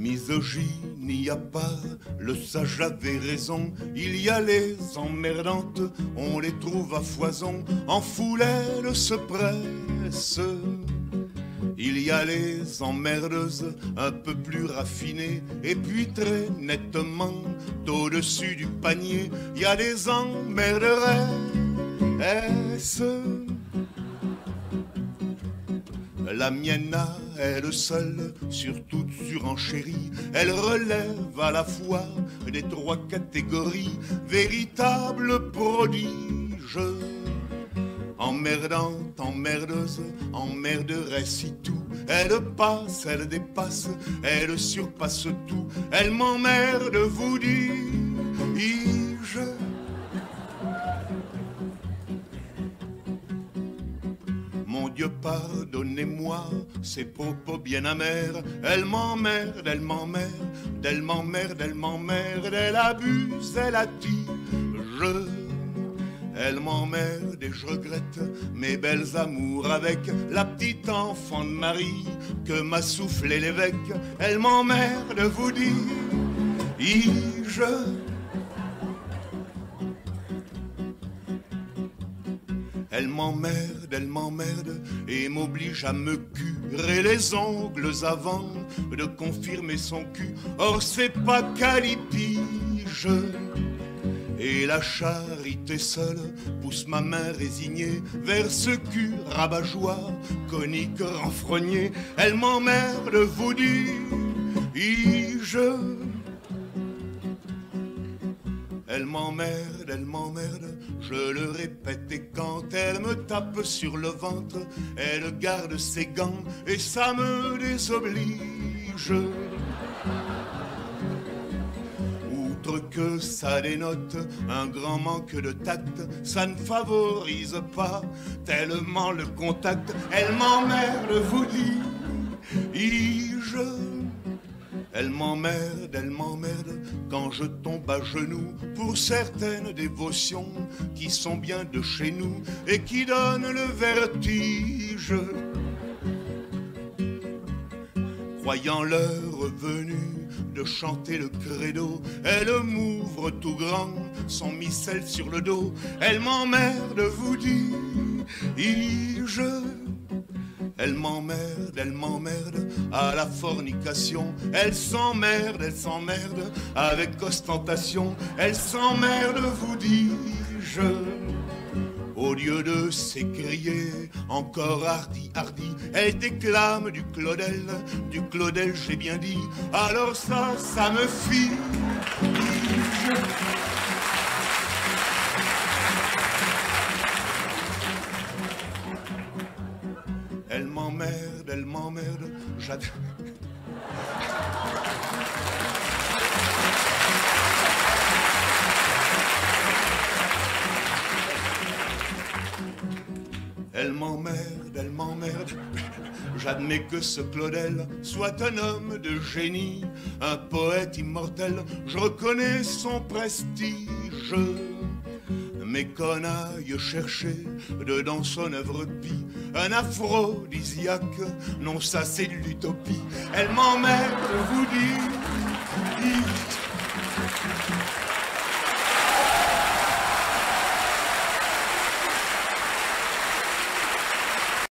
Misogyne, n'y a pas, le sage avait raison, il y a les emmerdantes, on les trouve à foison, en foule elles se pressent. Il y a les emmerdeuses un peu plus raffinées. Et puis très nettement au-dessus du panier, il y a des emmerderesses. La mienne à elle seule, sur toute surenchérie, elle relève à la fois des trois catégories, véritable prodige. Emmerdante, emmerdeuse, emmerderesse et tout. Elle passe, elle dépasse, elle surpasse tout. Elle m'emmerde, vous dis-je. Pardonnez-moi ces propos bien amers. Elle m'emmerde, elle m'emmerde, elle m'emmerde, elle m'emmerde, elle abuse, elle attire. Elle m'emmerde et je regrette mes belles amours avec la petite enfant de Marie que m'a soufflé l'évêque. Elle m'emmerde, vous dis-je. Elle m'emmerde, elle m'emmerde et m'oblige à me curer les ongles avant de confirmer son cul. Or c'est pas calipige. Et la charité seule pousse ma main résignée vers ce cul rabat-joie, conique renfrogné. Elle m'emmerde, vous dis-je. Elle m'emmerde, elle m'emmerde, je le répète, et quand elle me tape sur le ventre, elle garde ses gants et ça me désoblige. Outre que ça dénote un grand manque de tact, ça ne favorise pas tellement le contact. Elle m'emmerde, vous dis-je. Elle m'emmerde, elle m'emmerde quand je tombe à genoux pour certaines dévotions qui sont bien de chez nous et qui donnent le vertige. Croyant l'heure venue de chanter le credo, elle m'ouvre tout grand son missel sur le dos. Elle m'emmerde, vous dis-je. Elle m'emmerde, elle m'emmerde à la fornication. Elle s'emmerde, elle s'emmerde avec ostentation. Elle s'emmerde, vous dis-je. Au lieu de s'écrier encore hardi, hardi, elle déclame du Claudel, du Claudel, j'ai bien dit. Alors ça, ça me fit. Elle m'emmerde, elle m'emmerde, j'adore. Elle m'emmerde, elle m'emmerde. J'admets que ce Claudel soit un homme de génie, un poète immortel. Je reconnais son prestige. Mais qu'on aille chercher dedans son œuvre pie un aphrodisiaque, non ça c'est de l'utopie. Elle m'emmerde, vous dit.